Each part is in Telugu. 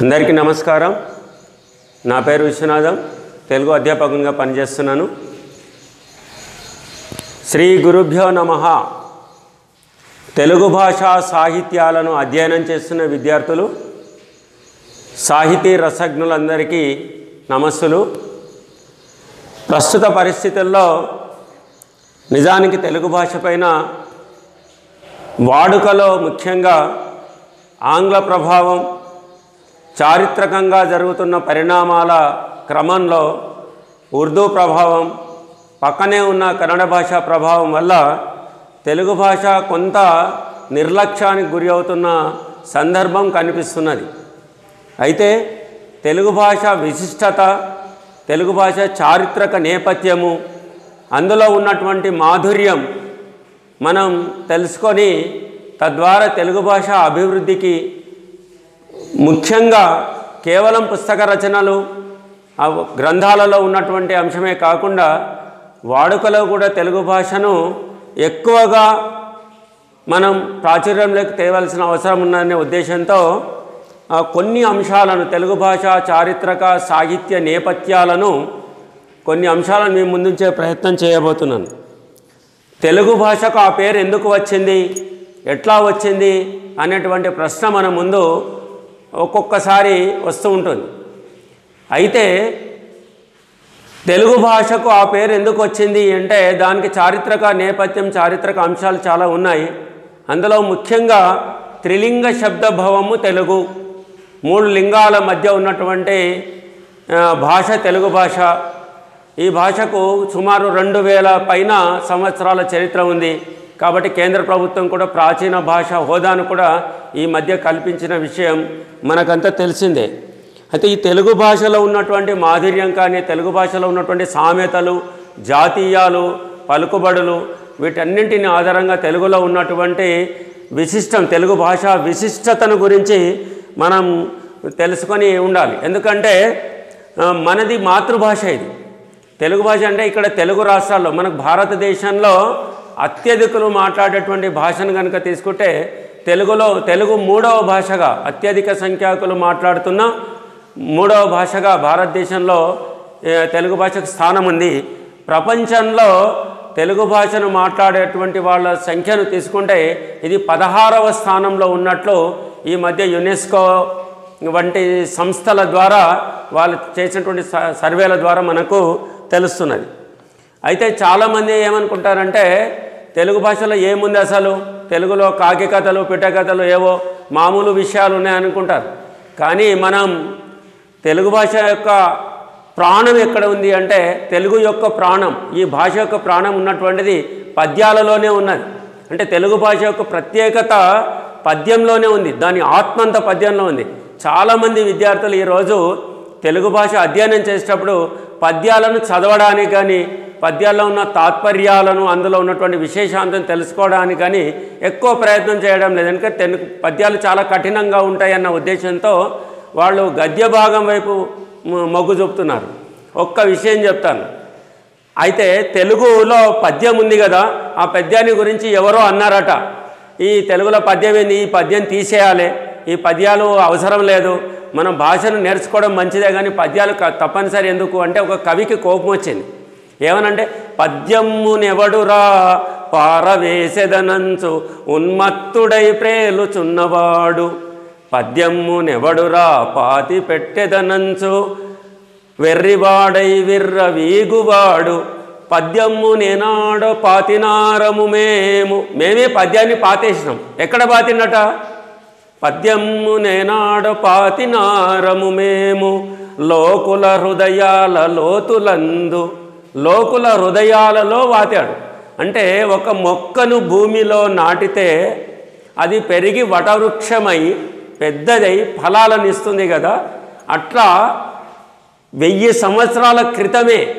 అందరికీ నమస్కారం. నా పేరు విశ్వనాథం. తెలుగు అధ్యాపకునిగా పనిచేస్తున్నాను. శ్రీ గురుభ్యో నమ. తెలుగు భాషా సాహిత్యాలను అధ్యయనం చేస్తున్న విద్యార్థులు సాహితీ రసజ్ఞులందరికీ నమస్సులు. ప్రస్తుత పరిస్థితుల్లో నిజానికి తెలుగు భాష పైన వాడుకలో ముఖ్యంగా ఆంగ్ల ప్రభావం చారిత్రకంగా జరుగుతున్న పరిణామాల క్రమంలో ఉర్దూ ప్రభావం పక్కనే ఉన్న కన్నడ భాష ప్రభావం వల్ల తెలుగు భాష కొంత నిర్లక్ష్యానికి గురి అవుతున్న సందర్భం కనిపిస్తున్నది. అయితే తెలుగు భాష విశిష్టత తెలుగు భాష చారిత్రక నేపథ్యము అందులో ఉన్నటువంటి మాధుర్యం మనం తెలుసుకొని తద్వారా తెలుగు భాష అభివృద్ధికి ముఖ్యంగా కేవలం పుస్తక రచనలు గ్రంథాలలో ఉన్నటువంటి అంశమే కాకుండా వాడుకలో కూడా తెలుగు భాషను ఎక్కువగా మనం ప్రాచుర్యంలోకి తేవలసిన అవసరం ఉందనే ఉద్దేశంతో కొన్ని అంశాలను తెలుగు భాష చారిత్రక సాహిత్య నేపథ్యాలను కొన్ని అంశాలను మేము ముందుంచే ప్రయత్నం చేయబోతున్నాను. తెలుగు భాషకు ఆ పేరు ఎందుకు వచ్చింది? ఎట్లా వచ్చింది? అనేటువంటి ప్రశ్న మన ముందు ఒక్కొక్కసారి వస్తూ ఉంటుంది. అయితే తెలుగు భాషకు ఆ పేరు ఎందుకు వచ్చింది అంటే దానికి చారిత్రక నేపథ్యం చారిత్రక అంశాలు చాలా ఉన్నాయి. అందులో ముఖ్యంగా త్రిలింగ శబ్దభవము తెలుగు. మూడు లింగాల మధ్య ఉన్నటువంటి భాష తెలుగు భాష. ఈ భాషకు సుమారు రెండు వేల పైన సంవత్సరాల చరిత్ర ఉంది. కాబట్టి కేంద్ర ప్రభుత్వం కూడా ప్రాచీన భాష హోదాను కూడా ఈ మధ్య కల్పించిన విషయం మనకంతా తెలిసిందే. అయితే ఈ తెలుగు భాషలో ఉన్నటువంటి మాధుర్యం కానీ తెలుగు భాషలో ఉన్నటువంటి సామెతలు జాతీయాలు పలుకుబడులు వీటన్నింటిని ఆధారంగా తెలుగులో ఉన్నటువంటి విశిష్టం తెలుగు భాష విశిష్టతను గురించి మనం తెలుసుకొని ఉండాలి. ఎందుకంటే మనది మాతృభాష ఇది. తెలుగు భాష అంటే ఇక్కడ తెలుగు రాష్ట్రాల్లో మనకు భారతదేశంలో అత్యధికులు మాట్లాడేటువంటి భాషను కనుక తీసుకుంటే తెలుగులో తెలుగు మూడవ భాషగా అత్యధిక సంఖ్యాకులు మాట్లాడుతున్న మూడవ భాషగా భారతదేశంలో తెలుగు భాషకు స్థానం ఉంది ప్రపంచంలో తెలుగు భాషను మాట్లాడేటువంటి వాళ్ళ సంఖ్యను తీసుకుంటే ఇది పదహారవ స్థానంలో ఉన్నట్లు ఈ మధ్య యునెస్కో వంటి సంస్థల ద్వారా వాళ్ళు చేసినటువంటి స- సర్వేల ద్వారా మనకు తెలుస్తున్నది. అయితే చాలామంది ఏమనుకుంటారంటే తెలుగు భాషలో ఏముంది అసలు? తెలుగులో కాకి కథలు పిట్టకథలు ఏవో మామూలు విషయాలు ఉన్నాయనుకుంటారు కానీ మనం తెలుగు భాష యొక్క ప్రాణం ఎక్కడ ఉంది అంటే తెలుగు యొక్క ప్రాణం ఈ భాష యొక్క ప్రాణం ఉన్నటువంటిది పద్యాలలోనే ఉన్నది. అంటే తెలుగు భాష యొక్క ప్రత్యేకత పద్యంలోనే ఉంది. దాని ఆత్మంత పద్యంలో ఉంది. చాలామంది విద్యార్థులు ఈరోజు తెలుగు భాష అధ్యయనం చేసేటప్పుడు పద్యాలను చదవడానికి కానీ పద్యాల్లో ఉన్న తాత్పర్యాలను అందులో ఉన్నటువంటి విశేషాంతం తెలుసుకోవడానికి కానీ ఎక్కువ ప్రయత్నం చేయడం లేదు. ఎందుకంటే పద్యాలు చాలా కఠినంగా ఉంటాయన్న ఉద్దేశంతో వాళ్ళు గద్య భాగం వైపు మొగ్గు చూపుతున్నారు. ఒక్క విషయం చెప్తాను. అయితే తెలుగులో పద్యం ఉంది కదా ఆ పద్యాన్ని గురించి ఎవరో అన్నారట. ఈ తెలుగులో పద్యం ఏంది? ఈ పద్యం తీసేయాలి. ఈ పద్యాలు అవసరం లేదు. మనం భాషను నేర్చుకోవడం మంచిదే కానీ పద్యాలు తప్పనిసరి ఎందుకు అంటే ఒక కవికి కోపం వచ్చింది. ఏమనంటే పద్యమ్మునెవడురా పారవేసెదనంచు ఉన్మత్తుడై ప్రేలుచున్నవాడు. పద్యమ్మునెవడురా పాతి పెట్టెదనంచు వెర్రివాడై విర్ర వీగువాడు పద్యమ్ము నేనాడో పాతినారము మేము. మేమే పద్యాన్ని పాతేసినాం. ఎక్కడ పాతినట పద్యమ్ము నేనాడో పాతినారము మేము లోకుల హృదయాల లోతులందు లోకుల హృదయాలలో వాతాడు. అంటే ఒక మొక్కను భూమిలో నాటితే అది పెరిగి వటవృక్షమై పెద్దదై ఫలాలను ఇస్తుంది కదా. అట్లా వెయ్యి సంవత్సరాల క్రితమే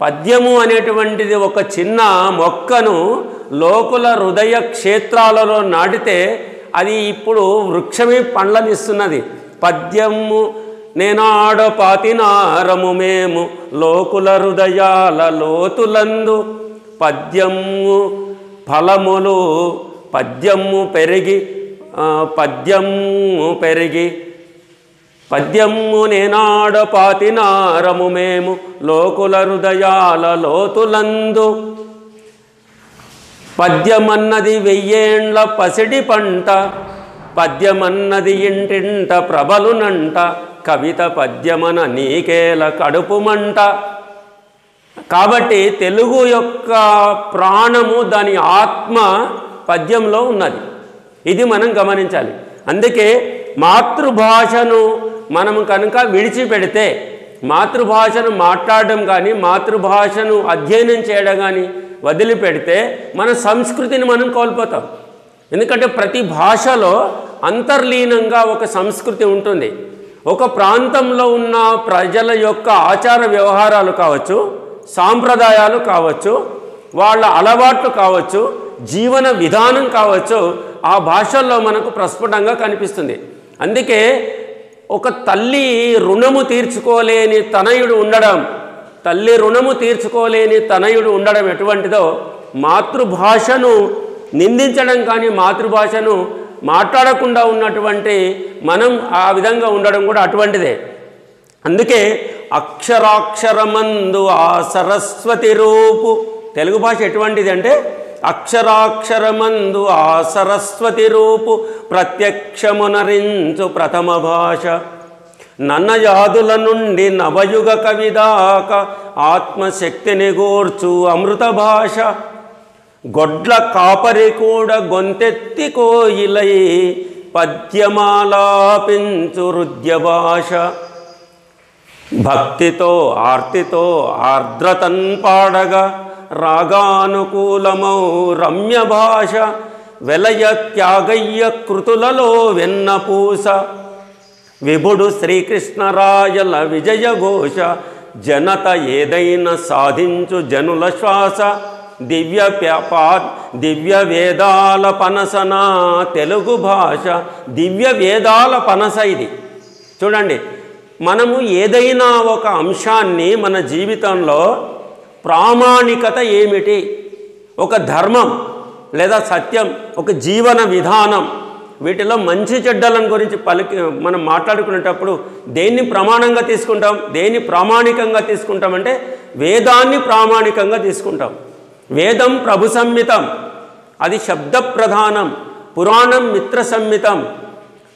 పద్యము అనేటువంటిది ఒక చిన్న మొక్కను లోకుల హృదయ క్షేత్రాలలో నాటితే అది ఇప్పుడు వృక్షమే పండ్లనిస్తున్నది పద్యము నేనాడ పాతినారము మేము లోకుల హృదయాల లోతులందు పద్యము ఫలములు పద్యము పెరిగి పద్యము పెరిగి పద్యము నేనాడ పాతినారము మేము లోకుల హృదయాల లోతులందు పద్యమన్నది వెయ్యేండ్ల పసిడి పంట పద్యమన్నది ఇంటింట ప్రబలునంట. కవిత పద్యమన నీకేల కడుపు మంట కాబట్టి తెలుగు యొక్క ప్రాణము దాని ఆత్మ పద్యంలో ఉన్నది. ఇది మనం గమనించాలి. అందుకే మాతృభాషను మనం కనుక విడిచిపెడితే మాతృభాషను మాట్లాడడం కానీ మాతృభాషను అధ్యయనం చేయడం కానీ వదిలిపెడితే మన సంస్కృతిని మనం కోల్పోతాం. ఎందుకంటే ప్రతి భాషలో అంతర్లీనంగా ఒక సంస్కృతి ఉంటుంది. ఒక ప్రాంతంలో ఉన్న ప్రజల యొక్క ఆచార వ్యవహారాలు కావచ్చు సాంప్రదాయాలు కావచ్చు వాళ్ళ అలవాట్లు కావచ్చు జీవన విధానం కావచ్చు ఆ భాషల్లో మనకు ప్రస్ఫుటంగా కనిపిస్తుంది. అందుకే ఒక తల్లి రుణము తీర్చుకోలేని తనయుడు ఉండడం తల్లి రుణము తీర్చుకోలేని తనయుడు ఉండడం ఎటువంటిదో మాతృభాషను నిందించడం కానీ మాతృభాషను మాట్లాడకుండా ఉన్నటువంటి మనం ఆ విధంగా ఉండడం కూడా అటువంటిదే. అందుకే అక్షరాక్షరమందు ఆ సరస్వతి రూపు తెలుగు భాష ఎటువంటిది అంటే అక్షరాక్షరమందు ఆ సరస్వతి రూపు ప్రత్యక్షమునరించు ప్రథమ భాష. నన్నయాదుల నుండి నవయుగ కవిదాక ఆత్మశక్తిని గోర్చు అమృత భాష. గొడ్ల కాపరి కూడా గొంతెత్తి కోయిలై పద్యమాలాపించు హృద్య భాష భక్తితో ఆర్తితో ఆర్ద్రతన్ పాడగా రాగానుకూలమౌ రమ్య భాష వెలయ త్యాగయ్య కృతులలో వెన్నపూస విభుడు శ్రీకృష్ణరాయల విజయఘోష జనత ఏదైనా సాధించు జనుల శ్వాస. దివ్య ప్యాపా దివ్య వేదాల పనసన తెలుగు భాష దివ్య వేదాల పనస ఇది. చూడండి మనము ఏదైనా ఒక అంశాన్ని మన జీవితంలో ప్రామాణికత ఏమిటి? ఒక ధర్మం లేదా సత్యం ఒక జీవన విధానం వీటిలో మంచి చెడ్డలను గురించి పలికి మనం మాట్లాడుకునేటప్పుడు దేన్ని ప్రమాణంగా తీసుకుంటాం? దేన్ని ప్రామాణికంగా తీసుకుంటామంటే వేదాన్ని ప్రామాణికంగా తీసుకుంటాం. వేదం ప్రభు సంహితం అది శబ్ద ప్రధానం పురాణం మిత్ర సంహితం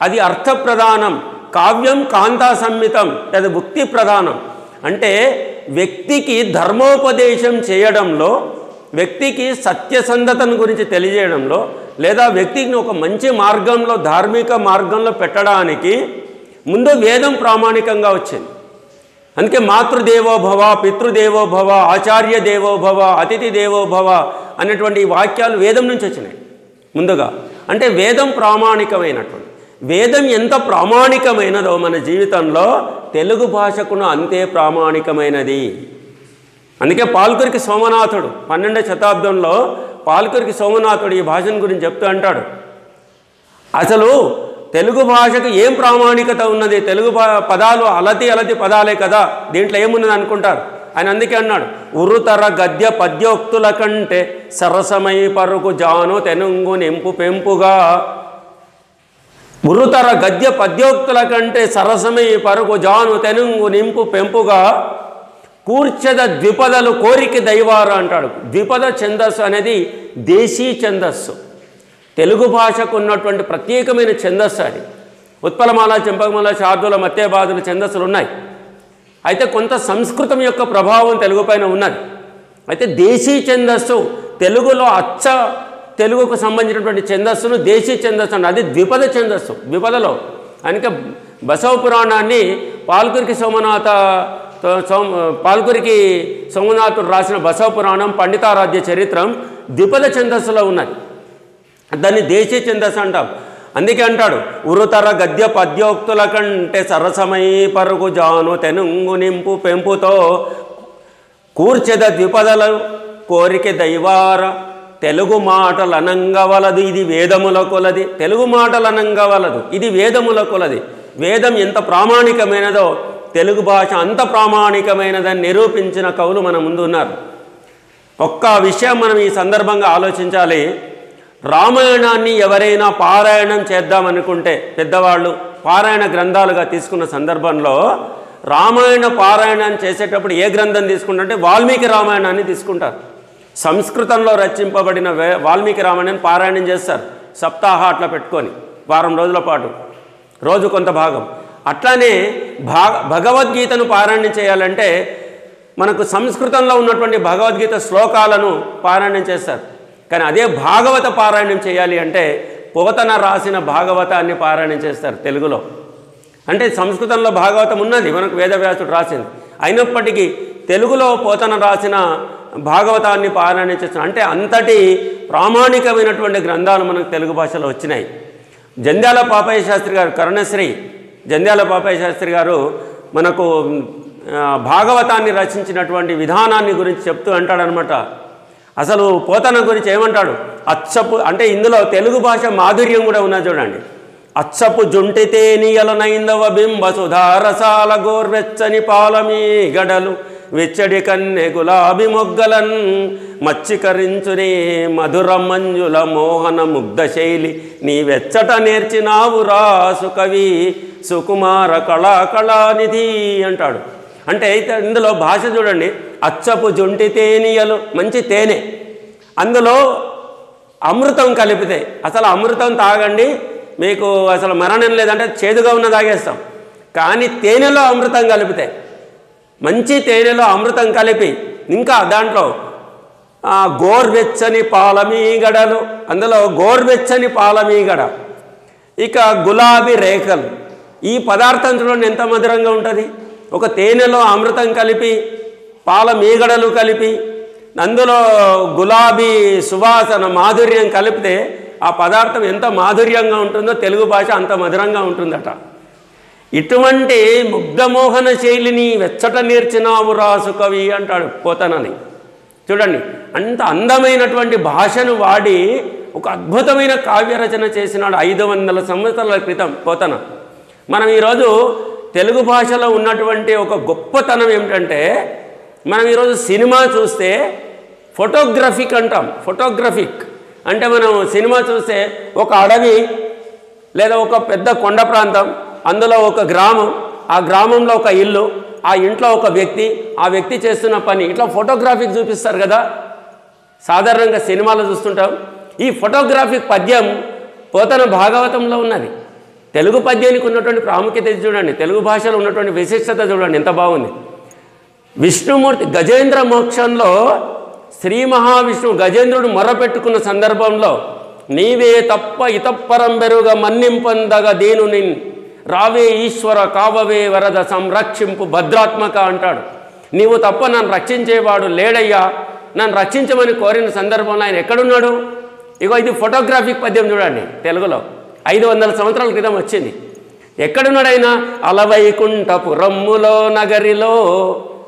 అది అర్థ ప్రధానం కావ్యం కాంతా సంహితం అది భుక్తి ప్రధానం అంటే వ్యక్తికి ధర్మోపదేశం చేయడంలో వ్యక్తికి సత్యసంధతను గురించి తెలియజేయడంలో లేదా వ్యక్తిని ఒక మంచి మార్గంలో ధార్మిక మార్గంలో పెట్టడానికి ముందు వేదం ప్రామాణికంగా వచ్చింది. అందుకే మాతృదేవో భవ పితృదేవో భవ ఆచార్య దేవోభవ అతిథి దేవోభవ అనేటువంటి వాక్యాలు వేదం నుంచి వచ్చినాయి. ముందుగా అంటే వేదం ప్రామాణికమైనటువంటి వేదం ఎంత ప్రామాణికమైనదో మన జీవితంలో తెలుగు భాషకును అంతే ప్రామాణికమైనది. అందుకే పాల్కురికి సోమనాథుడు పన్నెండవ శతాబ్దంలో పాల్కురికి సోమనాథుడు ఈ భాషను గురించి చెప్తూ అంటాడు. అసలు తెలుగు భాషకు ఏం ప్రామాణికత ఉన్నది? తెలుగు పదాలు అలతి అలతి పదాలే కదా. దీంట్లో ఏమున్నది అనుకుంటారు? ఆయన అందుకే అన్నాడు. ఉరుతర గద్య పద్యోక్తుల కంటే సరసమై పరుకు జాను తెనుంగు నింపు పెంపుగా. ఉరుతర గద్య పద్యోక్తుల కంటే సరసమై పరుకు జాను తెనుంగు నింపు పెంపుగా. కూర్చద ద్విపదలు కోరిక దైవారు అంటాడు. ద్విపద ఛందస్సు అనేది దేశీ ఛందస్సు. తెలుగు భాషకు ఉన్నటువంటి ప్రత్యేకమైన ఛందస్సు అది. ఉత్పలమాల చెంపకమాల శార్దుల మత్యబాదుల ఛందస్సులు ఉన్నాయి. అయితే కొంత సంస్కృతం యొక్క ప్రభావం తెలుగు పైన ఉన్నది. అయితే దేశీ ఛందస్సు తెలుగులో అచ్చ తెలుగుకు సంబంధించినటువంటి ఛందస్సును దేశీ ఛందస్సు అది ద్విపద ఛందస్సు ద్విపదలో. అందుకే బసవ పురాణాన్ని పాల్కురికి సోమనాథ సోమ పాల్కురికి సోమనాథుడు రాసిన బసవ పురాణం పండితారాధ్య చరిత్రం ద్విపద ఛందస్సులో ఉన్నది. దాన్ని దేశీ ఛందస్సు అంటాం. అందుకే అంటాడు ఉరుతర గద్య పద్యోక్తుల కంటే సరసమై పరుగు జాను తెనుంగు నింపు పెంపుతో కూర్చెద ద్విపదల కోరిక దైవార తెలుగు మాటలు అనంగవలదు ఇది వేదముల కొలది. తెలుగు మాటలు అనంగవలదు ఇది వేదముల కొలది. వేదం ఎంత ప్రామాణికమైనదో తెలుగు భాష అంత ప్రామాణికమైనదని నిరూపించిన కవులు మన ముందు ఉన్నారు. ఒక్క విషయం మనం ఈ సందర్భంగా ఆలోచించాలి. రామాయణాన్ని ఎవరైనా పారాయణం చేద్దామనుకుంటే పెద్దవాళ్ళు పారాయణ గ్రంథాలుగా తీసుకున్న సందర్భంలో రామాయణ పారాయణాన్ని చేసేటప్పుడు ఏ గ్రంథం తీసుకుంటారంటే వాల్మీకి రామాయణాన్ని తీసుకుంటారు. సంస్కృతంలో రచింపబడిన వే- వాల్మీకి రామాయణాన్ని పారాయణం చేస్తారు. సప్తాహ అట్లా పెట్టుకొని వారం రోజుల పాటు. రోజు కొంత భాగం. అట్లానే భా భగవద్గీతను పారాయణం చేయాలంటే మనకు సంస్కృతంలో ఉన్నటువంటి భగవద్గీత శ్లోకాలను పారాయణం చేస్తారు. కానీ అదే భాగవత పారాయణం చేయాలి అంటే పోతన రాసిన భాగవతాన్ని పారాయణం చేస్తారు తెలుగులో. అంటే సంస్కృతంలో భాగవతం ఉన్నది మనకు వేదవ్యాసుడు రాసింది. అయినప్పటికీ తెలుగులో పోతన రాసిన భాగవతాన్ని పారాయణం చేస్తున్నారు అంటే అంతటి ప్రామాణికమైనటువంటి గ్రంథాలు మనకు తెలుగు భాషలో వచ్చినాయి. జంధ్యాల పాపయ్య శాస్త్రి గారు కరుణశ్రీ జంధ్యాల పాపయ్య శాస్త్రి గారు మనకు భాగవతాన్ని రచించినటువంటి విధానాన్ని గురించి చెప్తూ అంటాడనమాట. అసలు పోతన గురించి ఏమంటాడు? అచ్చపు అంటే ఇందులో తెలుగు భాష మాధుర్యం కూడా ఉన్నది చూడండి. అచ్చపు జుంటితే నీయలనైందవ బింబ సుధారసాల గోర్వెచ్చని పాలమీ గడలు వెచ్చడి కన్నె గులాబి మొగ్గలన్ మచ్చికరించునే మధుర మంజుల మోహన ముగ్ధ శైలి. నీ వెచ్చట నేర్చినావు సుకవి సుకుమార కళా కళానిధి అంటాడు. అంటే అయితే ఇందులో భాష చూడండి. అచ్చపు జొంటి తేనీయలు మంచి తేనె. అందులో అమృతం కలిపితే అసలు అమృతం తాగండి మీకు అసలు మరణం లేదంటే చేదుగా ఉన్న తాగేస్తాం. కానీ తేనెలో అమృతం కలిపితే మంచి తేనెలో అమృతం కలిపి ఇంకా దాంట్లో గోర్వెచ్చని పాలమీగడలు అందులో గోర్వెచ్చని పాలమీగడ ఇక గులాబీ రేఖలు. ఈ పదార్థం చూడండి ఎంత మధురంగా ఉంటుంది. ఒక తేనెలో అమృతం కలిపి పాల మీగడలు కలిపి అందులో గులాబీ సువాసన మాధుర్యం కలిపితే ఆ పదార్థం ఎంత మాధుర్యంగా ఉంటుందో తెలుగు భాష అంత మధురంగా ఉంటుందట. ఇటువంటి ముగ్ధమోహన శైలిని వెచ్చట నేర్చినావు రాసు కవి అంటాడు పోతనని. చూడండి అంత అందమైనటువంటి భాషను వాడి ఒక అద్భుతమైన కావ్యరచన చేసినాడు ఐదు వందల సంవత్సరాల క్రితం పోతన. మనం ఈరోజు తెలుగు భాషలో ఉన్నటువంటి ఒక గొప్పతనం ఏమిటంటే మనం ఈరోజు సినిమా చూస్తే ఫోటోగ్రఫిక్ అంటాం ఫోటోగ్రఫిక్. అంటే మనం సినిమా చూస్తే ఒక అడవి లేదా ఒక పెద్ద కొండ ప్రాంతం అందులో ఒక గ్రామం ఆ గ్రామంలో ఒక ఇల్లు ఆ ఇంట్లో ఒక వ్యక్తి ఆ వ్యక్తి చేస్తున్న పని. ఇట్లా ఫోటోగ్రాఫిక్ చూపిస్తారు కదా. సాధారణంగా సినిమాలు చూస్తుంటాం. ఈ ఫోటోగ్రాఫిక్ పద్యం పోతన భాగవతంలో ఉన్నది. తెలుగు పద్యానికి ఉన్నటువంటి ప్రాముఖ్యత చూడండి. తెలుగు భాషలో ఉన్నటువంటి విశిష్టత చూడండి. ఎంత బాగుంది. విష్ణుమూర్తి గజేంద్ర మోక్షంలో శ్రీ మహావిష్ణువు గజేంద్రుడు మొరపెట్టుకున్న సందర్భంలో నీవే తప్ప ఇతప్పరం బెరుగ మన్నింపందగ దీనుని రావే ఈశ్వర కావవే వరద సంరక్షింపు భద్రాత్మక అంటాడు. నీవు తప్ప నన్ను రక్షించేవాడు లేడయ్యా నన్ను రక్షించమని కోరిన సందర్భంలో ఆయన ఎక్కడున్నాడు? ఇగో ఇది ఫోటోగ్రాఫిక్ పద్యం చూడండి తెలుగులో. ఐదు వందల సంవత్సరాల క్రితం వచ్చింది. ఎక్కడున్నాడు ఆయన? అలవైకుంఠపురమ్ములో నగరిలో.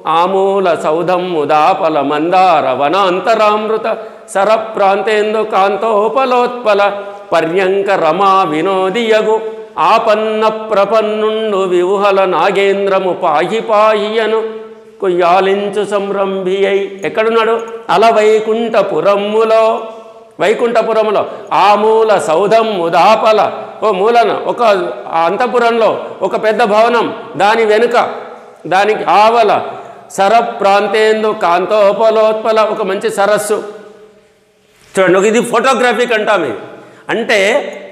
ఆమూల సౌధమ్ము దాపల మందార వనాంతరామృత సరప్రాంతేందు కాంతోపలోత్పల పర్యంక రమా వినోదియగు ఆపన్న ప్రపన్నుండు వివుహల నాగేంద్రము పాహి పాహియను కొయ్యాలించు సంరంభి అయి ఎక్కడున్నాడు? అలవైకుంఠపురములో వైకుంఠపురములో. ఆ మూల సౌధం ముదాపల ఓ మూలన ఒక అంతపురంలో ఒక పెద్ద భవనం దాని వెనుక దానికి ఆవల సర ప్రాంతేందు కాంతోపలోత్పల ఒక మంచి సరస్సు. చూడండి ఒక ఇది ఫోటోగ్రఫీకి అంటాం ఇది. అంటే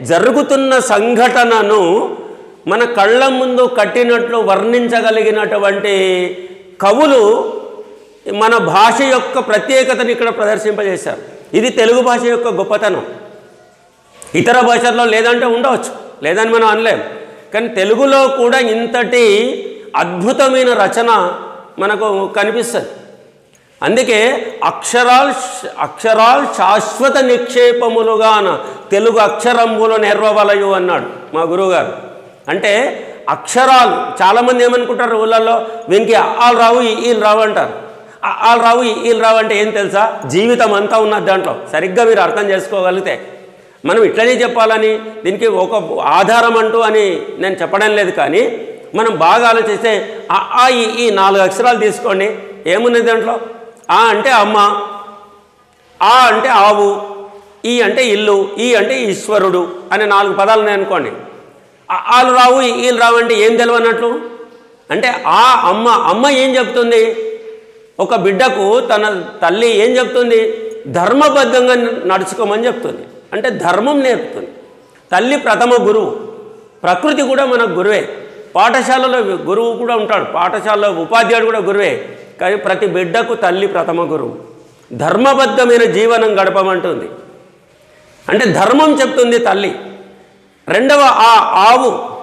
జరుగుతున్న సంఘటనను మన కళ్ళ ముందు కట్టినట్లు వర్ణించగలిగినటువంటి కవులు మన భాష యొక్క ప్రత్యేకతను ఇక్కడ ప్రదర్శింపజేశారు. ఇది తెలుగు భాష యొక్క గొప్పతనం. ఇతర భాషల్లో లేదంటే ఉండవచ్చు. లేదని మనం అనలేం. కానీ తెలుగులో కూడా ఇంతటి అద్భుతమైన రచన మనకు కనిపిస్తుంది. అందుకే అక్షరాల్ అక్షరాల్ శాశ్వత నిక్షేపములుగాన తెలుగు అక్షరంబులు నెర్వవలయు అన్నాడు మా గురువుగారు. అంటే అక్షరాలు చాలామంది ఏమనుకుంటారు ఊళ్ళల్లో వీనికి ఆలు రావు ఈలు రావు అంటారు. ఆలు రావు ఈలు రావు అంటే ఏం తెలుసా? జీవితం అంతా ఉన్నది దాంట్లో. సరిగ్గా మీరు అర్థం చేసుకోగలిగితే. మనం ఇట్లనే చెప్పాలని దీనికి ఒక ఆధారం అంటూ అని నేను చెప్పడం లేదు కానీ మనం బాగా ఆలోచిస్తే ఆ ఆ, ఈ నాలుగు అక్షరాలు తీసుకోండి. ఏమున్నది దాంట్లో? ఆ అంటే అమ్మ ఆ అంటే ఆవు ఈ అంటే ఇల్లు ఈ అంటే ఈశ్వరుడు అనే నాలుగు పదాలు ఉన్నాయి అనుకోండి. వాళ్ళు రావు వీళ్ళు రావు అంటే ఏం తెలియనట్లు అంటే ఆ అమ్మ అమ్మ ఏం చెప్తుంది? ఒక బిడ్డకు తన తల్లి ఏం చెప్తుంది? ధర్మబద్ధంగా నడుచుకోమని చెప్తుంది. అంటే ధర్మం నేర్పుతుంది. తల్లి ప్రథమ గురువు. ప్రకృతి కూడా మనకు గురువే. పాఠశాలలో గురువు కూడా ఉంటాడు. పాఠశాలలో ఉపాధ్యాయుడు కూడా గురువే. కానీ ప్రతి బిడ్డకు తల్లి ప్రథమ గురువు. ధర్మబద్ధమైన జీవనం గడపమంటుంది. అంటే ధర్మం చెప్తుంది తల్లి. రెండవ ఆ ఆవు.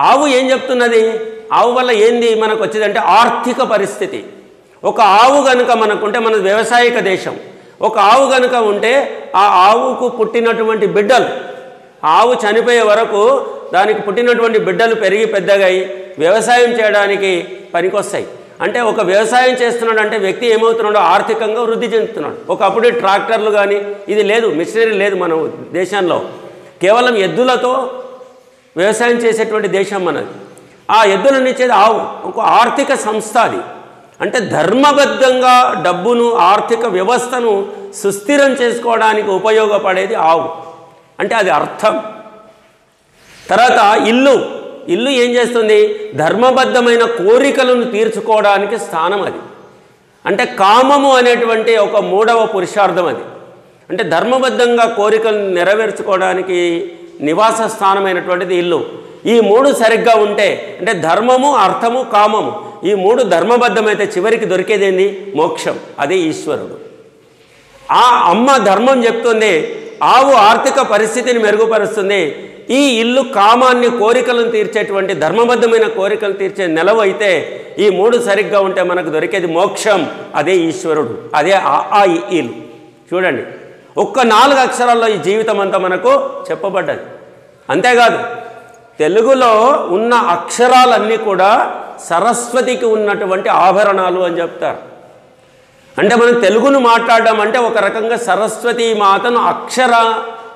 ఆవు ఏం చెప్తున్నది? ఆవు వల్ల ఏంది మనకు వచ్చేదంటే ఆర్థిక పరిస్థితి. ఒక ఆవు కనుక మనకుంటే మన వ్యవసాయక దేశం. ఒక ఆవు కనుక ఉంటే ఆ ఆవుకు పుట్టినటువంటి బిడ్డలు ఆవు చనిపోయే వరకు దానికి పుట్టినటువంటి బిడ్డలు పెరిగి పెద్దగాయి వ్యవసాయం చేయడానికి పనికొస్తాయి. అంటే ఒక వ్యవసాయం చేస్తున్నాడు అంటే వ్యక్తి ఏమవుతున్నాడో ఆర్థికంగా వృద్ధి చెందుతున్నాడు. ఒకప్పుడు ట్రాక్టర్లు కానీ ఇది లేదు మిషనరీ లేదు మన దేశంలో. కేవలం ఎద్దులతో వ్యవసాయం చేసేటువంటి దేశం మనది. ఆ ఎద్దులను ఇచ్చేది ఆవు ఒక ఆర్థిక సంస్థ అది. అంటే ధర్మబద్ధంగా డబ్బును ఆర్థిక వ్యవస్థను సుస్థిరం చేసుకోవడానికి ఉపయోగపడేది ఆవు. అంటే అది అర్థం. తర్వాత ఇల్లు. ఇల్లు ఏం చేస్తుంది? ధర్మబద్ధమైన కోరికలను తీర్చుకోవడానికి స్థానం అది. అంటే కామము అనేటువంటి ఒక మూడవ పురుషార్థం అది. అంటే ధర్మబద్ధంగా కోరికలను నెరవేర్చుకోవడానికి నివాస స్థానమైనటువంటిది ఇల్లు. ఈ మూడు సరిగ్గా ఉంటే అంటే ధర్మము అర్థము కామము ఈ మూడు ధర్మబద్ధమైతే చివరికి దొరికేదేంది మోక్షం. అదే ఈశ్వరుడు. ఆ అమ్మ ధర్మం చెప్తుంది ఆవు ఆర్థిక పరిస్థితిని మెరుగుపరుస్తుంది. ఈ ఇల్లు కామాన్ని కోరికలను తీర్చేటువంటి ధర్మబద్ధమైన కోరికలు తీర్చే నెలవైతే ఈ మూడు సరిగ్గా ఉంటే మనకు దొరికేది మోక్షం. అదే ఈశ్వరుడు. అదే ఆ ఇల్లు ఈ చూడండి. ఒక్క నాలుగు అక్షరాల్లో ఈ జీవితం అంతా మనకు చెప్పబడ్డది. అంతేకాదు తెలుగులో ఉన్న అక్షరాలన్నీ కూడా సరస్వతికి ఉన్నటువంటి ఆభరణాలు అని చెప్తారు. అంటే మనం తెలుగును మాట్లాడడం అంటే ఒక రకంగా సరస్వతి మాతను అక్షర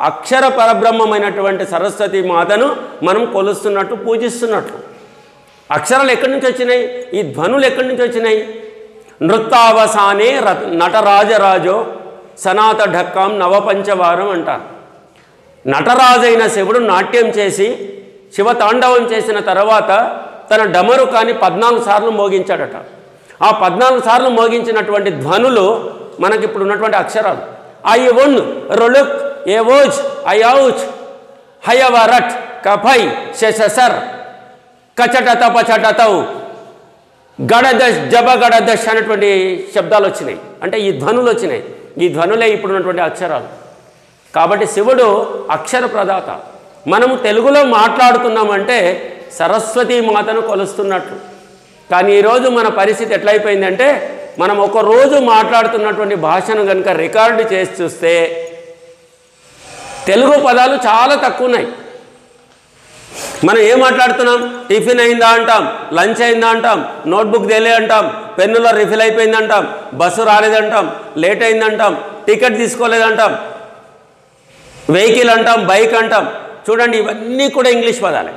అక్షర పరబ్రహ్మమైనటువంటి సరస్వతి మాతను మనం కొలుస్తున్నట్టు పూజిస్తున్నట్లు అక్షరాలు ఎక్కడి నుంచి వచ్చినాయి? ఈ ధ్వనులు ఎక్కడి నుంచి వచ్చినాయి? నృత్తావసానే నటరాజరాజో సనాత ఢక్కాం నవపంచవారం అంటారు నటరాజైన శివుడు నాట్యం చేసి శివతాండవం చేసిన తర్వాత తన డమరుకాని పద్నాలుగు సార్లు మోగించాడట. ఆ పద్నాలుగు సార్లు మోగించినటువంటి ధ్వనులు మనకి ఇప్పుడు ఉన్నటువంటి అక్షరాలు. ఐ ఒన్ రొలుక్ ఏ ఓజ్ ఐ ఔచ్ హయవరట్ కఫై శశసర్ కచట తపచటతౌ గడదశ్ జబ గడదశ్ అనేటువంటి శబ్దాలు వచ్చినాయి. అంటే ఈ ధ్వనులు వచ్చినాయి. ఈ ధ్వనులే ఇప్పుడు ఉన్నటువంటి అక్షరాలు. కాబట్టి శివుడు అక్షర ప్రదాత. మనము తెలుగులో మాట్లాడుతున్నామంటే సరస్వతీ మాతను కొలుస్తున్నట్లు. కానీ ఈరోజు మన పరిస్థితి ఎట్లయిపోయిందంటే మనం ఒక రోజు మాట్లాడుతున్నటువంటి భాషను కనుక రికార్డు చేసి చూస్తే తెలుగు పదాలు చాలా తక్కువ ఉన్నాయి మనం ఏం మాట్లాడుతున్నాం? టిఫిన్ అయిందా అంటాం లంచ్ అయిందా అంటాం నోట్బుక్ తెలియ అంటాం పెన్నులో రిఫిల్ అయిపోయింది అంటాం బస్సు రాలేదంటాం లేట్ అయిందంటాం టికెట్ తీసుకోలేదంటాం వెహికల్ అంటాం బైక్ అంటాం. చూడండి ఇవన్నీ కూడా ఇంగ్లీష్ పదాలే.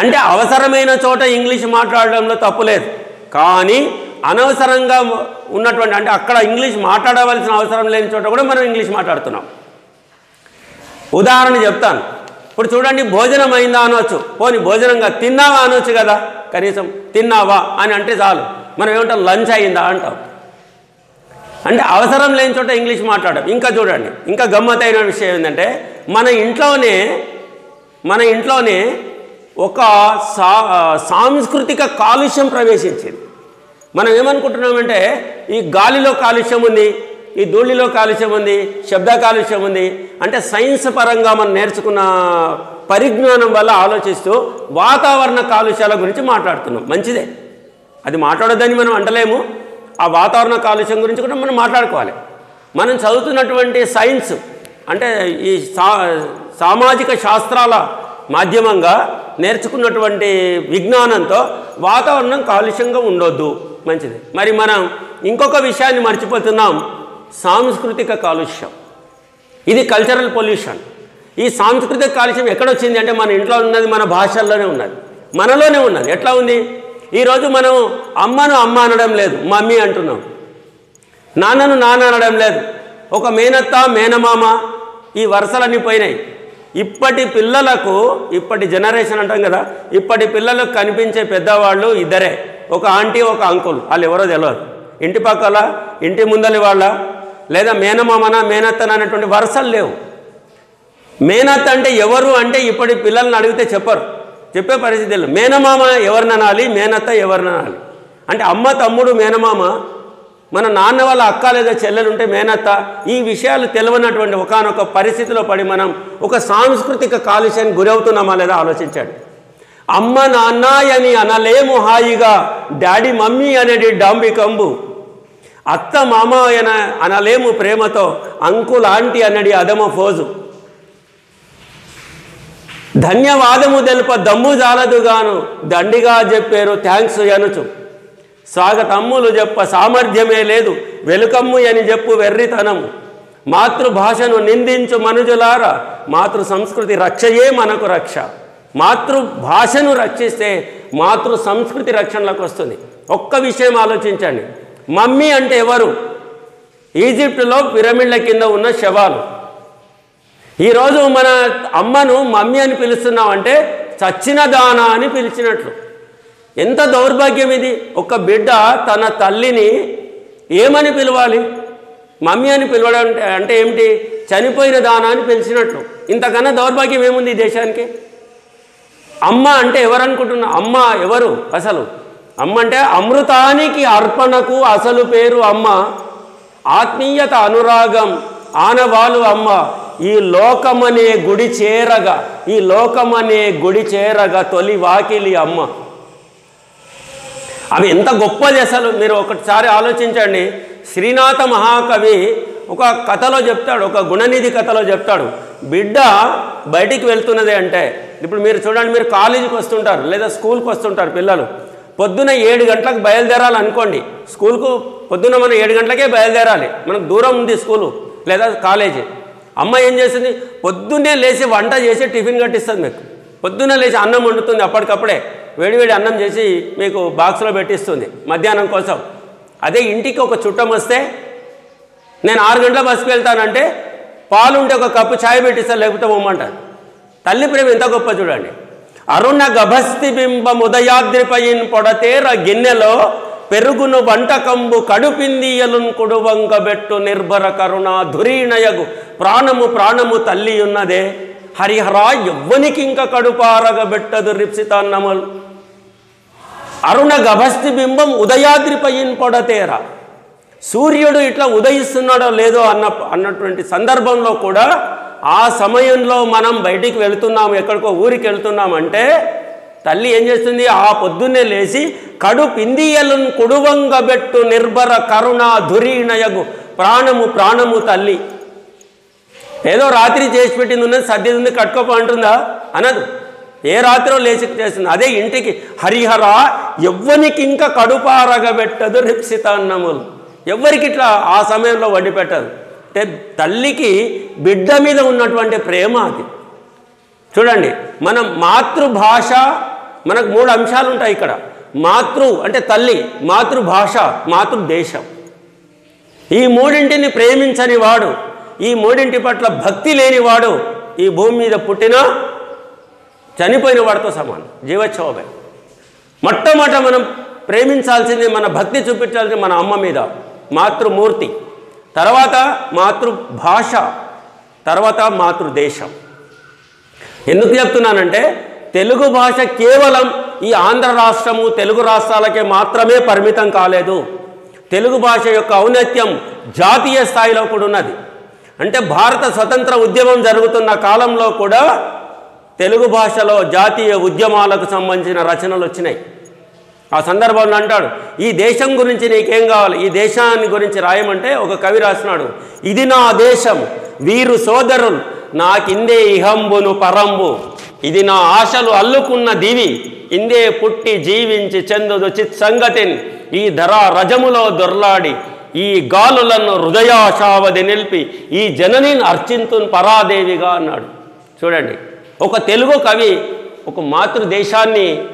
అంటే అవసరమైన చోట ఇంగ్లీష్ మాట్లాడడంలో తప్పు లేదు. కానీ అనవసరంగా ఉన్నటువంటి అంటే అక్కడ ఇంగ్లీష్ మాట్లాడవలసిన అవసరం లేని చోట కూడా మనం ఇంగ్లీష్ మాట్లాడుతున్నాం. ఉదాహరణ చెప్తాను. ఇప్పుడు చూడండి భోజనం అయిందా అనవచ్చు పోని భోజనంగా తిన్నావా అనొచ్చు కదా. కనీసం తిన్నావా అని అంటే చాలు. మనం ఏమంటాం లంచ్ అయిందా అంటాం. అంటే అవసరం లేని చోట ఇంగ్లీష్ మాట్లాడడం. ఇంకా చూడండి ఇంకా గమ్మత్తైన విషయం ఏంటంటే మన ఇంట్లోనే మన ఇంట్లోనే ఒక సా సాంస్కృతిక కాలుష్యం ప్రవేశించింది. మనం ఏమనుకుంటున్నామంటే ఈ గాలిలో కాలుష్యం ఉంది ఈ ధూళిలో కాలుష్యం ఉంది శబ్ద కాలుష్యం ఉంది అంటే సైన్స్ పరంగా మనం నేర్చుకున్న పరిజ్ఞానం వల్ల ఆలోచిస్తూ వాతావరణ కాలుష్యాల గురించి మాట్లాడుతున్నాం. మంచిదే. అది మాట్లాడొద్దని మనం అంటలేము. ఆ వాతావరణ కాలుష్యం గురించి కూడా మనం మాట్లాడుకోవాలి. మనం చదువుతున్నటువంటి సైన్స్ అంటే ఈ సా సామాజిక శాస్త్రాల మాధ్యమంగా నేర్చుకున్నటువంటి విజ్ఞానంతో వాతావరణం కాలుష్యంగా ఉండొద్దు. మంచిది. మరి మనం ఇంకొక విషయాన్ని మర్చిపోతున్నాం. సాంస్కృతిక కాలుష్యం. ఇది కల్చరల్ పొల్యూషన్ ఈ సాంస్కృతిక కాలుష్యం ఎక్కడొచ్చింది అంటే మన ఇంట్లో ఉన్నది మన భాషల్లోనే ఉన్నది. మనలోనే ఉన్నది. ఎట్లా ఉంది? ఈరోజు మనం అమ్మను అమ్మ అనడం లేదు మమ్మీ అంటున్నాం. నాన్నను నాన్న అనడం లేదు. ఒక మేనత్త మేనమామ ఈ వరుసలన్నీ పోయినాయి. ఇప్పటి పిల్లలకు ఇప్పటి జనరేషన్ అంటాం కదా ఇప్పటి పిల్లలకు కనిపించే పెద్దవాళ్ళు ఇద్దరే. ఒక ఆంటీ ఒక అంకుల్ వాళ్ళు ఎవరో తెలియదు ఇంటి పక్కల ఇంటి ముందలి వాళ్ళ లేదా మేనమామన మేనత్తన అనేటువంటి వరుసలు లేవు. మేనత్త అంటే ఎవరు అంటే ఇప్పటి పిల్లల్ని అడిగితే చెప్పరు. చెప్పే పరిస్థితి లేదు. మేనమామ ఎవరిననాలి? మేనత్త ఎవరినాలి అంటే అమ్మ తమ్ముడు మేనమామ మన నాన్న వాళ్ళ అక్క లేదా చెల్లెలు ఉంటే మేనత్త ఈ విషయాలు తెలియనటువంటి ఒకనొక పరిస్థితిలో పడి మనం ఒక సాంస్కృతిక కాలుష్యానికి గురవుతున్నామా లేదా ఆలోచించండి. అమ్మ నాన్న అని అనలేము హాయిగా డాడీ మమ్మీ అనేది డాంబికంబు. అత్త మామ అన అనలేము ప్రేమతో అంకుల్ ఆంటీ అన్నది అదమ ఫోజు. ధన్యవాదము తెలుప దమ్ము జాలదుగాను దండిగా చెప్పారు థ్యాంక్స్ అనుచు స్వాగతమ్ములు చెప్ప సామర్థ్యమే లేదు. వెలుకమ్ము అని చెప్పు వెర్రితనము. మాతృభాషను నిందించు మనుజులారా మాతృ సంస్కృతి రక్షయే మనకు రక్ష. మాతృభాషను రక్షిస్తే మాతృ సంస్కృతి రక్షణలోకి వస్తుంది ఒక్క విషయం ఆలోచించండి. మమ్మీ అంటే ఎవరు? ఈజిప్టులో పిరమిడ్ల కింద ఉన్న శవాలు. ఈరోజు మన అమ్మను మమ్మీ అని పిలుస్తున్నామంటే చచ్చిన దాన అని పిలిచినట్లు. ఎంత దౌర్భాగ్యం ఇది? ఒక బిడ్డ తన తల్లిని ఏమని పిలవాలి? మమ్మీ అని పిలవడం అంటే అంటే ఏమిటి? చనిపోయిన దాన అని పిలిచినట్లు. ఇంతకన్నా దౌర్భాగ్యం ఏముంది ఈ దేశానికి? అమ్మ అంటే ఎవరు అనుకుంటున్నా? అమ్మ ఎవరు? అసలు. అమ్మ అంటే అమృతానికి అర్పణకు అసలు పేరు అమ్మ. ఆత్మీయత అనురాగం ఆనవాలు అమ్మ. ఈ లోకమనే గుడి చేరగా. ఈ లోకమనే గుడి చేరగా తొలి వాకిలి అమ్మ. అవి ఎంత గొప్ప అసలు? మీరు ఒకసారి ఆలోచించండి. శ్రీనాథ మహాకవి ఒక కథలో చెప్తాడు ఒక గుణనిధి కథలో చెప్తాడు. బిడ్డ బయటికి వెళ్తున్నది అంటే ఇప్పుడు మీరు చూడండి మీరు కాలేజీకి వస్తుంటారు లేదా స్కూల్కి వస్తుంటారు పిల్లలు. పొద్దున ఏడు గంటలకు బయలుదేరాలి అనుకోండి. స్కూల్కు పొద్దున మనం ఏడు గంటలకే బయలుదేరాలి. మనకు దూరం ఉంది స్కూలు లేదా కాలేజీ. అమ్మ ఏం చేస్తుంది పొద్దున్నే లేచి వంట చేసి టిఫిన్ కట్టిస్తుంది మీకు. పొద్దున్నే లేచి అన్నం వండుతుంది అప్పటికప్పుడే. వేడివేడి అన్నం చేసి మీకు బాక్స్లో పెట్టిస్తుంది మధ్యాహ్నం కోసం. అదే ఇంటికి ఒక చుట్టం వస్తే నేను ఆరు గంటల బస్సుకు వెళ్తానంటే పాలు ఉంటే ఒక కప్పు ఛాయ్ పెట్టిస్తాను లేకపోతే పొమ్మంటారు. తల్లి ప్రేమ ఎంత గొప్ప చూడండి. అరుణ గభస్తి బింబం ఉదయాద్రిపైన్ పొడతేర గిన్నెలో పెరుగును వంటకంబు కడుపిందియలున్ కుడువంగబెట్టు నిర్భర కరుణ ధురీణయగు. ప్రాణము ప్రాణము తల్లి ఉన్నదే. హరిహరా ఎవ్వనికి ఇంకా కడుపారగబెట్టదు రిప్సితాన్నములు అరుణ గభస్తి బింబం ఉదయాద్రిపైన్ పొడతేర సూర్యుడు ఇట్లా ఉదయిస్తున్నాడో లేదో అన్న అన్నటువంటి సందర్భంలో కూడా ఆ సమయంలో మనం బయటికి వెళుతున్నాం ఎక్కడికో ఊరికి వెళ్తున్నామంటే తల్లి ఏం చేస్తుంది? ఆ పొద్దున్నే లేచి కడు పిందియలను కొడువంగబెట్టు నిర్భర కరుణ ధురీణయగు ప్రాణము ప్రాణము తల్లి. ఏదో రాత్రి చేసి పెట్టింది ఉన్నది సర్ది ఉంది కట్టుకోపో అంటుందా? అనదు. ఏ రాత్రో లేచి చేసింది? అదే ఇంటికి. హరిహర ఎవ్వనికి ఇంకా కడుపారగబెట్టదు రిప్సిత అన్నములు ఎవ్వరికి ఇట్లా ఆ సమయంలో వడ్డీ పెట్టదు అంటే తల్లికి బిడ్డ మీద ఉన్నటువంటి ప్రేమ అది. చూడండి మనం మాతృభాష మనకు మూడు అంశాలు ఉంటాయి ఇక్కడ. మాతృ అంటే తల్లి మాతృభాష మాతృదేశం. ఈ మూడింటిని ప్రేమించని వాడు ఈ మూడింటి పట్ల భక్తి లేనివాడు ఈ భూమి మీద పుట్టినా చనిపోయిన వాడితో సమానం. జీవోత్సవమే మొట్టమొదట మనం ప్రేమించాల్సింది మన భక్తి చూపించాల్సింది మన అమ్మ మీద. మాతృమూర్తి. తర్వాత మాతృభాష. తర్వాత మాతృదేశం. ఎందుకు చెప్తున్నానంటే తెలుగు భాష కేవలం ఈ ఆంధ్ర రాష్ట్రము తెలుగు రాష్ట్రాలకే మాత్రమే పరిమితం కాలేదు. తెలుగు భాష యొక్క ఔన్నత్యం జాతీయ స్థాయిలో కూడా ఉన్నది. అంటే భారత స్వతంత్ర ఉద్యమం జరుగుతున్న కాలంలో కూడా తెలుగు భాషలో జాతీయ ఉద్యమాలకు సంబంధించిన రచనలు వచ్చినాయి. ఆ సందర్భంలో అంటాడు ఈ దేశం గురించి నీకేం కావాలి? ఈ దేశాన్ని గురించి రాయమంటే ఒక కవి రాసినాడు ఇది నా దేశం వీరు సోదరులు నాకిందే ఇహంబును పరంబు. ఇది నా ఆశలు అల్లుకున్న దివి ఇందే పుట్టి జీవించి చెందుదు చిత్ సంగతిని. ఈ ధర రజములో దొర్లాడి ఈ గాలులను హృదయాశావధి నిలిపి ఈ జననిని అర్చింతున్ పరాదేవిగా అన్నాడు. చూడండి ఒక తెలుగు కవి ఒక మాతృదేశాన్ని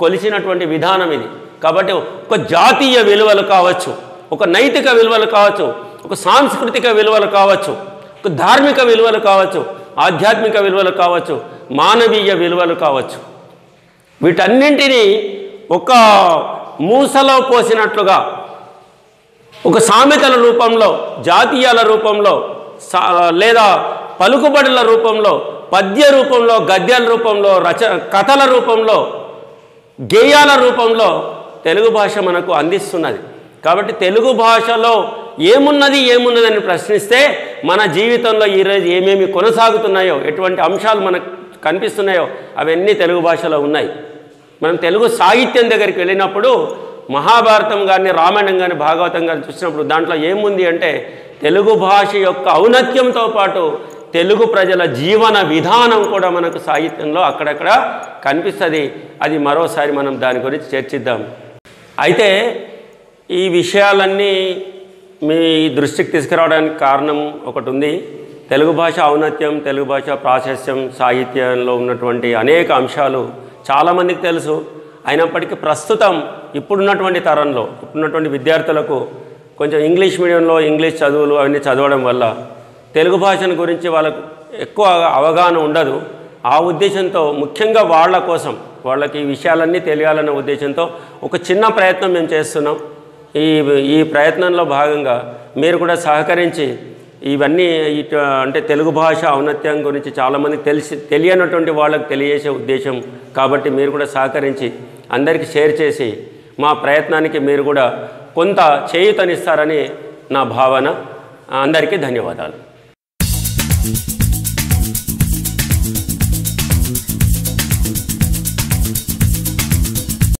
కొలిచినటువంటి విధానం ఇది. కాబట్టి ఒక జాతీయ విలువలు కావచ్చు ఒక నైతిక విలువలు కావచ్చు ఒక సాంస్కృతిక విలువలు కావచ్చు ఒక ధార్మిక విలువలు కావచ్చు ఆధ్యాత్మిక విలువలు కావచ్చు మానవీయ విలువలు కావచ్చు. వీటన్నింటినీ ఒక మూసలో పోసినట్లుగా ఒక సామెతల రూపంలో జాతీయాల రూపంలో సా- లేదా పలుకుబడుల రూపంలో పద్య రూపంలో గద్యాల రూపంలో రచ కథల రూపంలో గేయాల రూపంలో తెలుగు భాష మనకు అందిస్తున్నది. కాబట్టి తెలుగు భాషలో ఏమున్నది ఏమున్నదని ప్రశ్నిస్తే మన జీవితంలో ఈరోజు ఏమేమి కొనసాగుతున్నాయో ఎటువంటి అంశాలు మనకు కనిపిస్తున్నాయో అవన్నీ తెలుగు భాషలో ఉన్నాయి. మనం తెలుగు సాహిత్యం దగ్గరికి వెళ్ళినప్పుడు మహాభారతం కానీ రామాయణం కానీ భాగవతం కానీ చూసినప్పుడు దాంట్లో ఏముంది అంటే తెలుగు భాష యొక్క ఔన్నత్యంతో పాటు తెలుగు ప్రజల జీవన విధానం కూడా మనకు సాహిత్యంలో అక్కడక్కడ కనిపిస్తుంది. అది మరోసారి మనం దాని గురించి చర్చిద్దాం. అయితే ఈ విషయాలన్నీ మీ దృష్టికి తీసుకురావడానికి కారణం ఒకటి ఉంది తెలుగు భాష ఔన్నత్యం తెలుగు భాష ప్రాశస్యం సాహిత్యంలో ఉన్నటువంటి అనేక అంశాలు చాలామందికి తెలుసు. అయినప్పటికీ ప్రస్తుతం ఇప్పుడున్నటువంటి తరంలో ఇప్పుడున్నటువంటి విద్యార్థులకు కొంచెం ఇంగ్లీష్ మీడియంలో ఇంగ్లీష్ చదువులు అవన్నీ చదవడం వల్ల తెలుగు భాషను గురించి వాళ్ళకు ఎక్కువ అవగాహన ఉండదు. ఆ ఉద్దేశంతో ముఖ్యంగా వాళ్ళ కోసం వాళ్ళకి ఈ విషయాలన్నీ తెలియాలనే ఉద్దేశంతో ఒక చిన్న ప్రయత్నం మేము చేస్తున్నాం. ఈ ఈ ప్రయత్నంలో భాగంగా మీరు కూడా సహకరించి ఇవన్నీ ఇటు అంటే తెలుగు భాష ఔన్నత్యం గురించి చాలామందికి తెలిసి తెలియనటువంటి వాళ్ళకి తెలియజేసే ఉద్దేశం కాబట్టి మీరు కూడా సహకరించి అందరికీ షేర్ చేసి మా ప్రయత్నానికి మీరు కూడా కొంత చేయూతనిస్తారని నా భావన. అందరికీ ధన్యవాదాలు. Thank you.